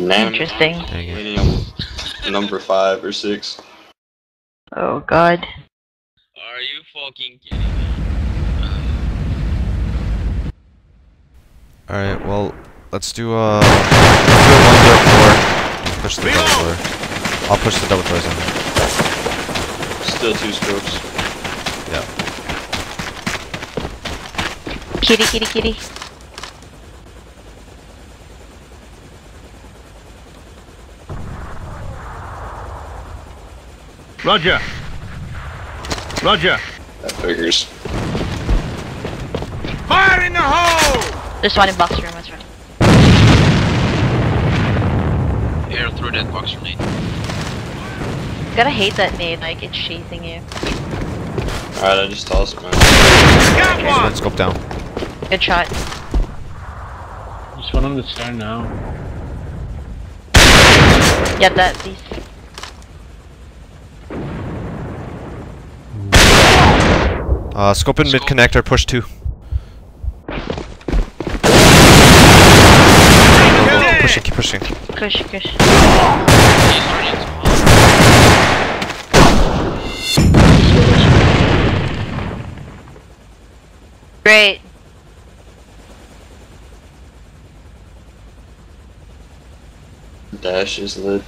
Name Interesting. Medium number five or six. Oh god. Are you fucking kidding me? Alright, well, let's do uh let's do a one door four. Push the double door. I'll push the double doors in. Still two scopes. Yeah. Kitty, kitty, kitty. Roger. Roger. That figures. Fire in the hole! There's one in box room as well. Air through that box grenade. Gotta hate that nade, like it's chasing you. Alright, I just tossed it, man. Got One one! scope down. Good shot. Just one on the stair now. Yeah, that these. Uh scope in mid connector, push two. Dead. Pushing, keep pushing. Kush, kush. He's already in spawn. Great. Dash is lit.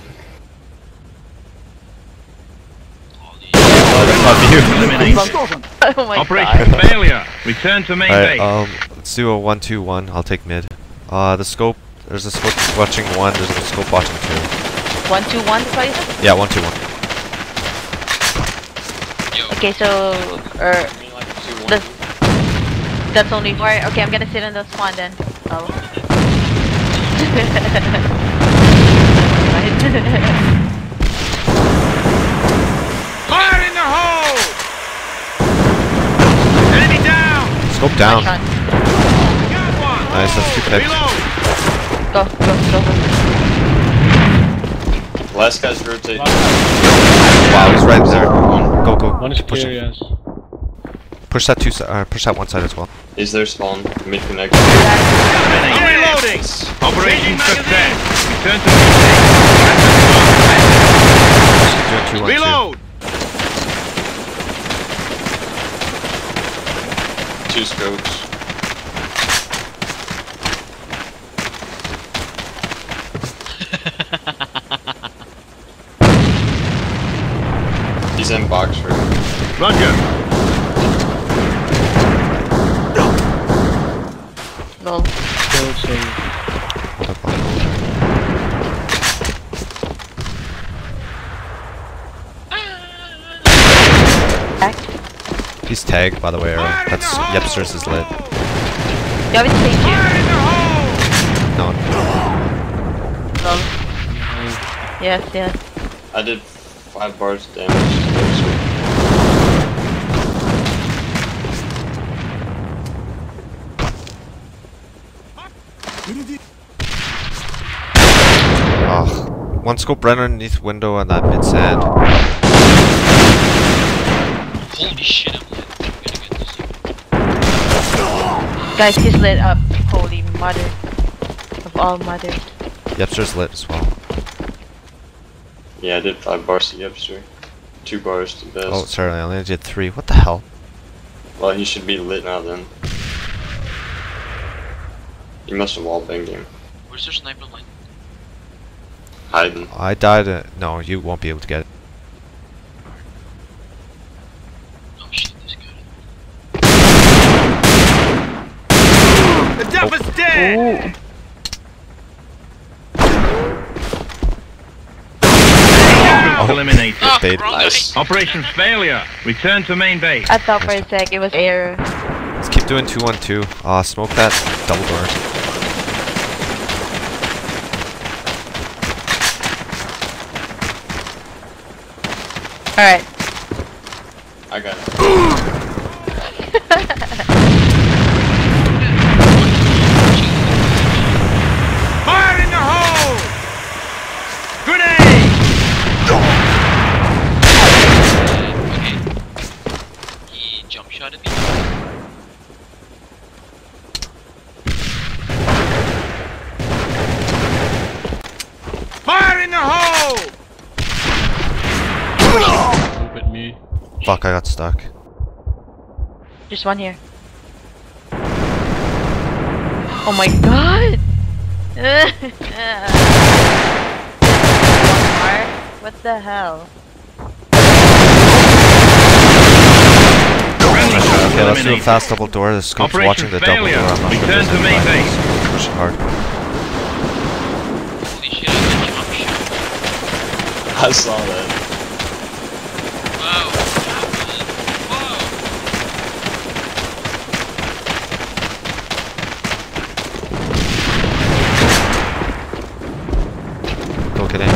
Oh my Operation god. failure. Return to main Alright, base. um let's do a one two one. I'll take mid. Uh the scope there's a scope watching one, there's a scope watching two. One, two, one, that's what you said? Yeah, one two one. Okay, so, er, I mean, like two one. This- that's only four. Okay, I'm gonna sit in the spawn then. Oh. Fire in the hole! Enemy down! Down. Shot. Got one! Nice, that's two picks. Go, go, go, go. Last guy's rotating. Wow, he's right there. Go go. One is Push clear, yes. Push that two si- uh, push that one side as well. Is there spawn? Mid connect. I'm reloading! Operation success! Return to main Doing two base. one two. Reload! Two scopes. He's in box room. Roger! Lol. So, so Hold up, hold up. Back. He's tagged by the way. Aaron. That's the hole! Yepsters is lit. You have it stage Fire in! No. Lol. Yes, yes. I did five bars of damage. Oh. One scope right underneath window on that mid sand. holy shit, I'm lit. I'm gonna get this. Guys, he's lit up. Holy mother. Of all mothers. Yepsters lit as well. Yeah, I did five bars to Yepster. Two bars to Best. Oh, sorry, I only did three. What the hell? Well, he should be lit now then. He must have wallbanged him. Where's their sniper line? Hiding. I died. Uh, no, you won't be able to get it. Oh shit, this guy. The duff is! Oh. Eliminated. Ah, bait. wrong guy. Nice. Operation failure. Return to main base. I thought for a sec it was air. Let's keep doing two one two. Uh, smoke that double door. Alright. I got it. Fire in the hole! Grenade! Okay. He jump shot at me. Fuck, I got stuck. Just one here. Oh my god! What the hell? Okay, let's do a fast double door. The scope's Operation watching the double door. failure. I'm not sure Return if to there's main any base. lines. Hard. Holy shit, I got jump shot. I saw that. Wow. Whoa. Go get in.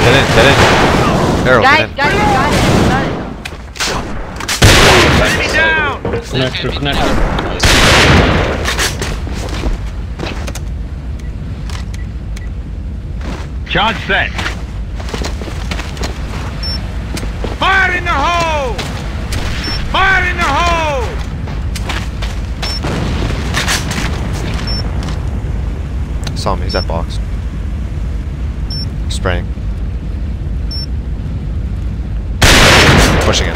Get in, get in. Arrow, Guys, get in. guys, guys, got it. Enemy down! Connector, connector. Charge set. Fire in the hole! Fire in the hole! Saw him, he's at box. Spraying. Pushing it.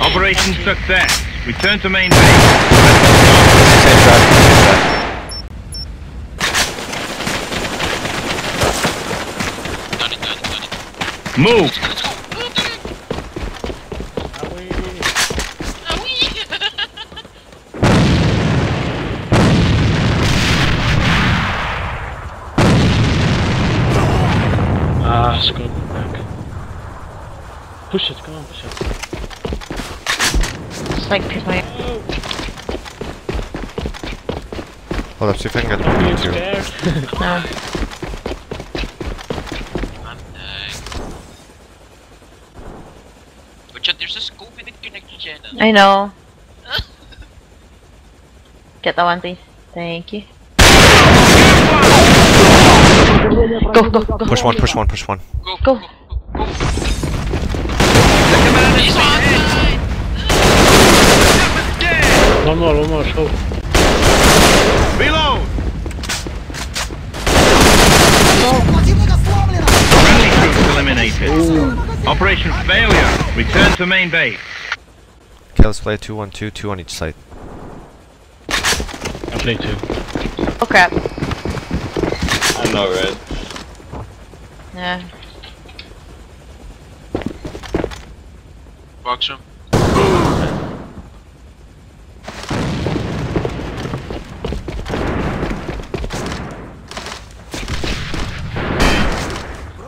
Operation success. Return to main base. Same track, same track. Done it, done it, done it. Move. Let's go. Oh, done it. Ah, wee. Ah, scope back. Push it, come on, push it. It's like my Hold up, see if I can get a Are you B2. scared? no. I'm dying. But Chad, there's a scope in the connector channel. I know. Get that one, please. Thank you. Go, go, go. Push one, push one, push one. Go, Go. go, One more, one more, go. Reload. Friendly troops eliminated. Operation failure. Return to main base. Okay, let's play 2 1 2, 2 on each side. I play two. Oh crap. I know, right? Yeah. Box room.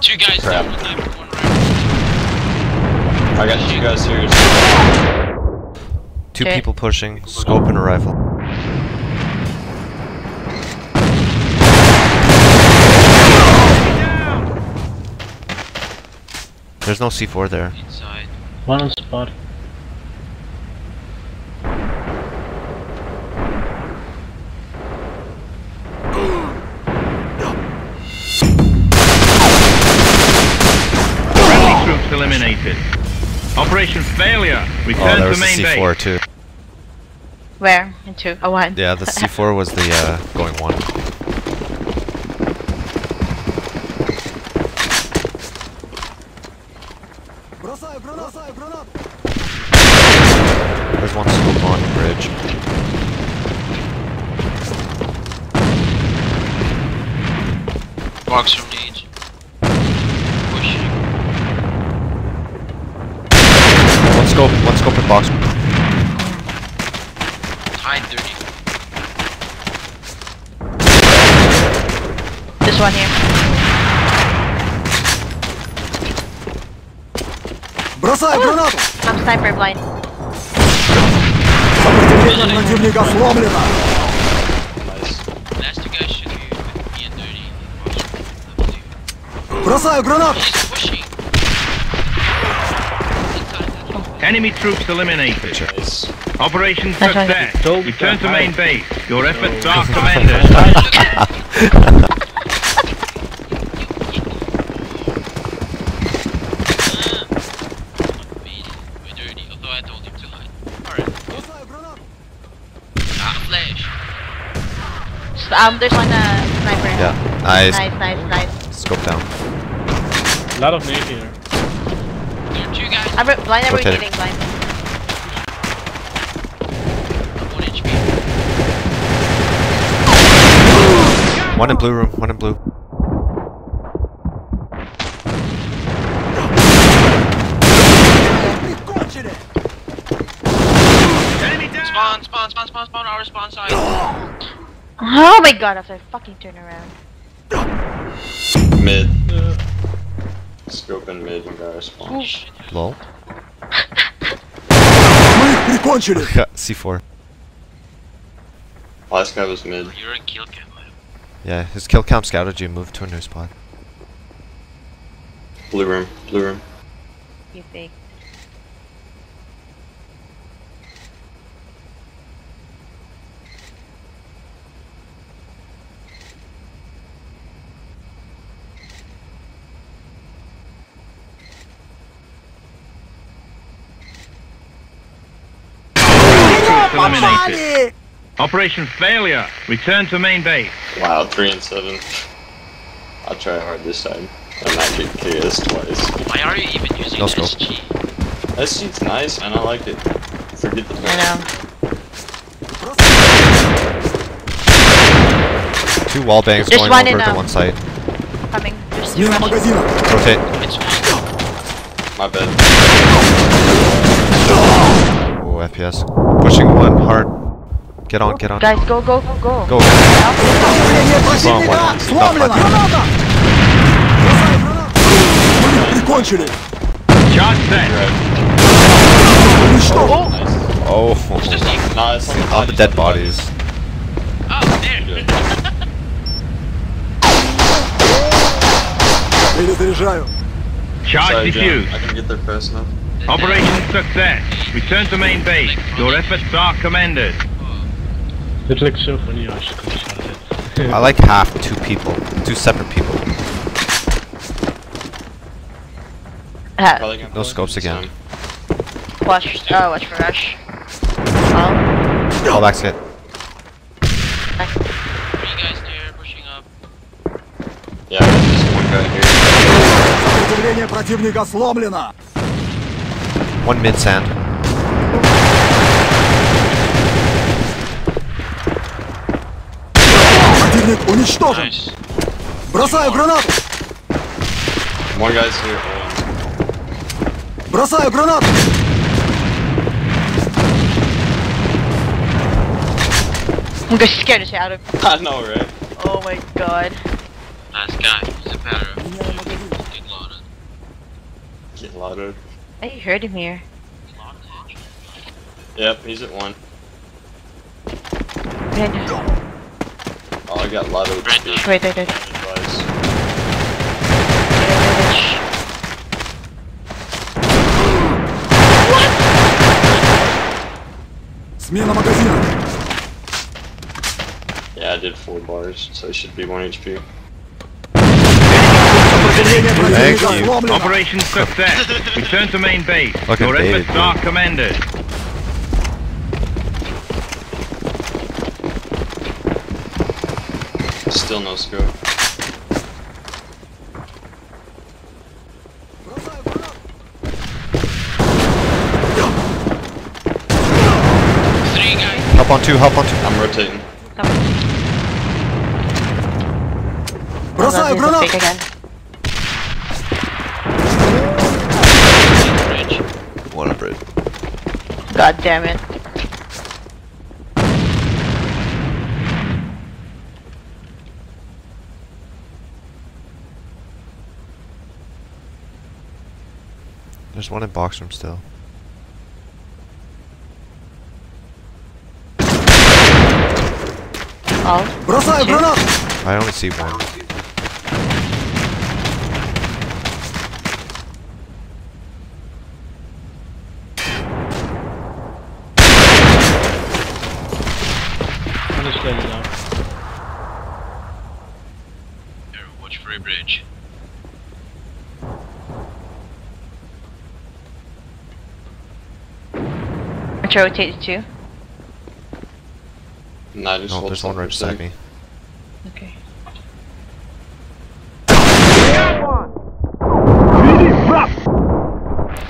Two guys Crap. down, one left, one right. I got you guys here. Two Okay. people pushing, scope and a rifle. There's no C4 there. Inside. One on spot. Friendly troops eliminated. Operation failure. Oh, Return there to was a main C4 base. too. Where? In two. Oh, one. Yeah, the C4 was the uh, going one. There's one scope on the bridge. Box room needs. Pushing. One scope, one scope in box. Hide 30. This one here. me and 30 in box room. I believe. Бросаю гранату! He's pushing. Inside. Enemy troops eliminated. Nice. Operation Nice one. success. Don't Return to hide. main base. Your efforts are Don't. commended. Um, there's one uh, sniper. Yeah, nice. Nice, nice, nice. Scope down. A lot of nade here. There are two guys. I'm blind, I'm getting blind. One in blue room, one in blue. Spawn, spawn, spawn, spawn, our spawn side. Oh my god, I have to fucking turn around. Mid. Uh, Scope in mid and guy spawn. Lol. Мы их прикончили! C4. Last guy was mid. You're in kill cam. Yeah, his kill cam scouted you moved to a new spot. Blue room. Blue room. You think? eliminated. Operation failure. Return to main base. Wow, three and seven. I'll try hard this time. I might get KS twice. Why are you even using no SG? SG's nice, man. I like it. Forget the. I know. Two wall bangs There's going one over to um, one site. Coming. There's Rotate. My bad. Oh. Oh, FPS. Pushing one hard. Get on, get on. Guys, go, go, go, go. Go. Сопротивление противника one. сломлено! Not Граната! Бросай гранату! Мы их прикончили! Charge set. Уничтожен! Nice. Oh. Just you. Nah, it's on the, All the dead bodies. Oh, there. Перезаряжаю! Charge Sorry, John. defused. I can get there fast enough. Operation success. Return to main base. Your efforts are commended. it looks so funny how she could shot it. I like half two people. Two separate people. Uh, Probably gonna No play scopes this again. time. watch. Oh, watch for rush. Oh. All back's hit. Three guys there pushing up. Yeah, I got this one guy here. Сопротивление противника сломлено! One mid sand. Противник уничтожен! Nice. Бросаю гранату! One guy's here. One. Бросаю гранату! I'm gonna scare the shit out of I know, right? Oh my god. Nice guy. He's a better. Меняю магазин! Big loaded. Get loaded. I heard him here. Yep, he's at one. Red. Oh, I got loaded. Red. too. Wait, wait, wait. Advice. Смена магазина! Yeah, I did four bars, so it should be one HP. Thank you. Operation success. Return to main base. Fucking Your baited, efforts are commended. Still no scope. Hop on two, hop on two. I'm rotating. Brother, brother. God damn it. There's one in box room still. Oh. I only see one. Which rotates to? No, just no, there's one right beside me. Okay.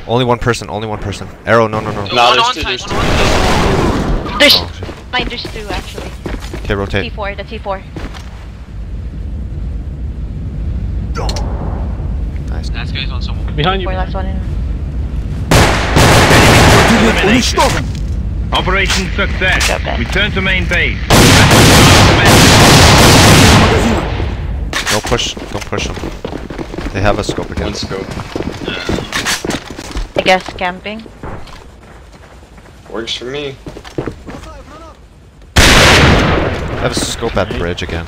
Only one person, only one person. Arrow, no, no, no. No, no there's two, there's two. There's, oh, mine, there's two, actually. Okay, rotate. T4, the T4. Nice. That's guys on someone. Behind you. Four left one in. Elimination. Operation success. Return to main base. No push. Don't push them. They have a scope again. One scope. I guess camping. Works for me. I have a scope at bridge again.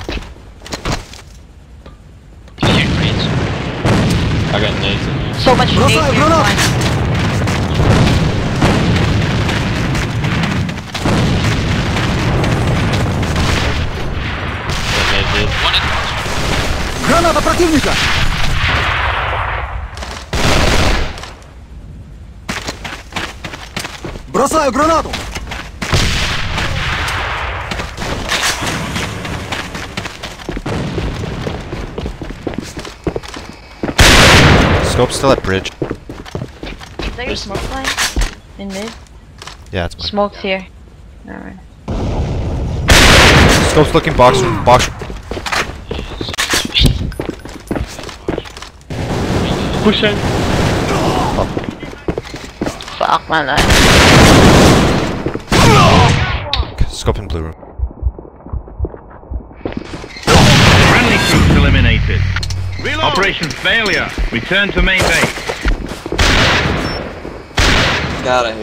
I got nades in. So much nades. Граната противника. Бросаю гранату. Scope still at bridge. Is there a smoke line? In mid? Yeah, it's mine. Smoke's here. Alright. Scope's looking box box. Push in. Fuck my life. Scope in blue room. Friendly troops eliminated. Operation failure. Return to main base. God, I hate